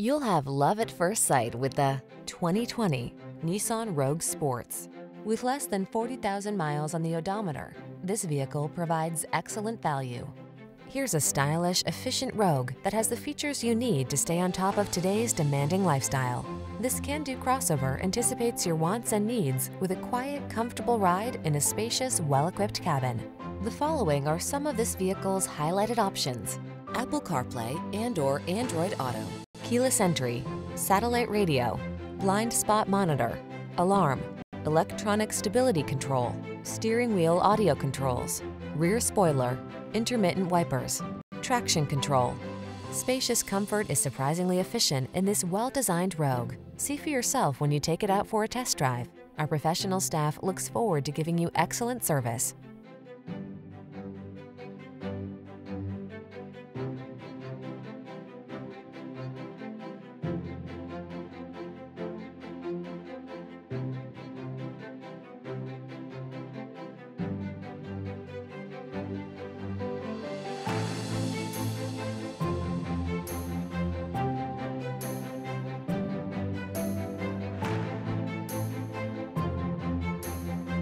You'll have love at first sight with the 2020 Nissan Rogue Sports. With less than 40,000 miles on the odometer, this vehicle provides excellent value. Here's a stylish, efficient Rogue that has the features you need to stay on top of today's demanding lifestyle. This can-do crossover anticipates your wants and needs with a quiet, comfortable ride in a spacious, well-equipped cabin. The following are some of this vehicle's highlighted options. Apple CarPlay and or Android Auto, keyless entry, satellite radio, blind spot monitor, alarm, electronic stability control, steering wheel audio controls, rear spoiler, intermittent wipers, traction control. Spacious comfort is surprisingly efficient in this well-designed Rogue. See for yourself when you take it out for a test drive. Our professional staff looks forward to giving you excellent service.